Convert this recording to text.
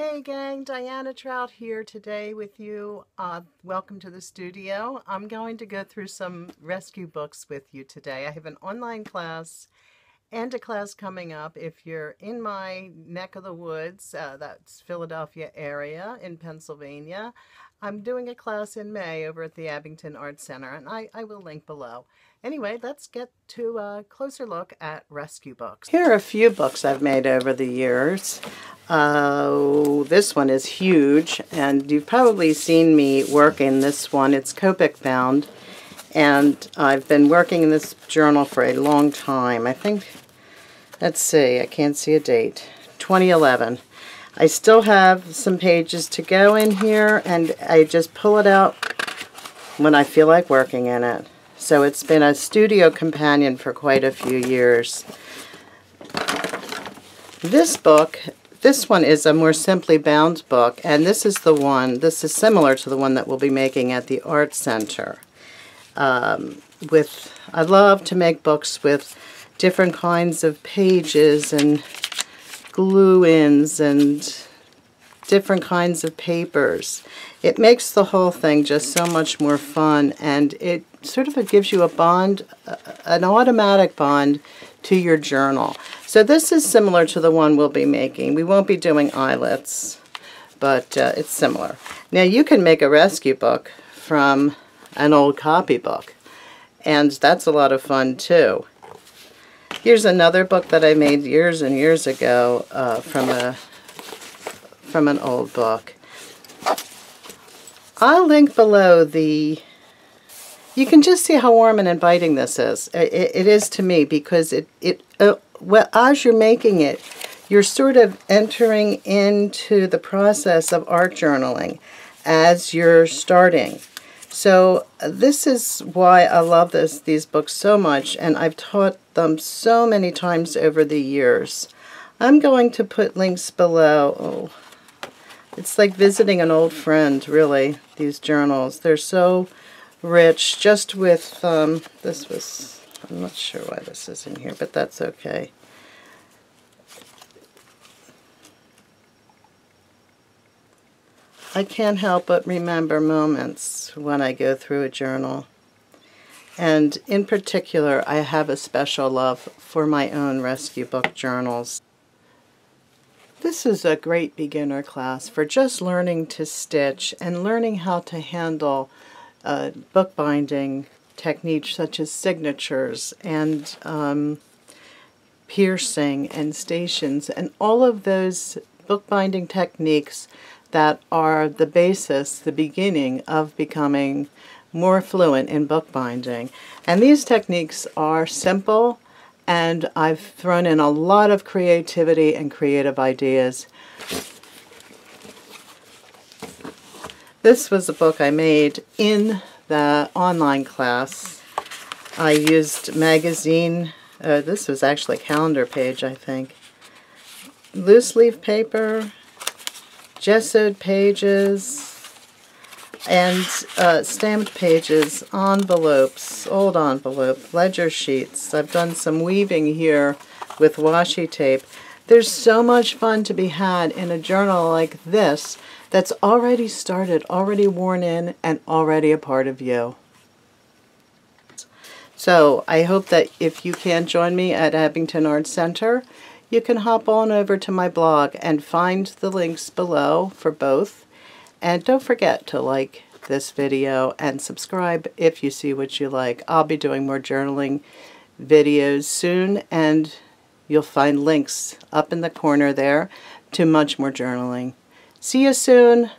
Hey gang, Diana Trout here today with you. Uh, welcome to the studio. I'm going to go through some rescue books with you today. I have an online class and a class coming up if you're in my neck of the woods, uh, that's Philadelphia area in Pennsylvania. I'm doing a class in May over at the Abington Art Center, and I, I will link below. Anyway, let's get to a closer look at rescue books. Here are a few books I've made over the years. Uh, this one is huge, and you've probably seen me work in this one. It's Coptic bound, and I've been working in this journal for a long time. I think, let's see, I can't see a date. 2011. I still have some pages to go in here, and I just pull it out when I feel like working in it. So it's been a studio companion for quite a few years. This book, this one is a more simply bound book, and this is the one, this is similar to the one that we'll be making at the Art Center. Um, with, I love to make books with different kinds of pages and glue-ins and different kinds of papers. It makes the whole thing just so much more fun and it sort of gives you a bond, an automatic bond to your journal. So this is similar to the one we'll be making. We won't be doing eyelets, but uh, it's similar. Now you can make a rescue book from an old copybook, and that's a lot of fun too. Here's another book that I made years and years ago uh, from a from an old book. I'll link below the you can just see how warm and inviting this is. It, it is to me because it, it uh, well, as you're making it, you're sort of entering into the process of art journaling as you're starting. So this is why I love this these books so much, and I've taught them so many times over the years. I'm going to put links below. Oh, it's like visiting an old friend, really, these journals. They're so rich just with, um, this was, I'm not sure why this is in here, but that's okay. I can't help but remember moments when I go through a journal. And in particular, I have a special love for my own rescue book journals. This is a great beginner class for just learning to stitch and learning how to handle uh, bookbinding techniques such as signatures and um, piercing and stations and all of those bookbinding techniques that are the basis, the beginning of becoming more fluent in bookbinding. And these techniques are simple and I've thrown in a lot of creativity and creative ideas This was a book I made in the online class. I used magazine, uh, this was actually a calendar page I think, loose leaf paper, gessoed pages, and uh, stamped pages, envelopes, old envelope, ledger sheets. I've done some weaving here with washi tape. There's so much fun to be had in a journal like this that's already started, already worn in, and already a part of you. So I hope that if you can't join me at Abington Arts Center, you can hop on over to my blog and find the links below for both. And don't forget to like this video and subscribe if you see what you like. I'll be doing more journaling videos soon and you'll find links up in the corner there to much more journaling. See you soon.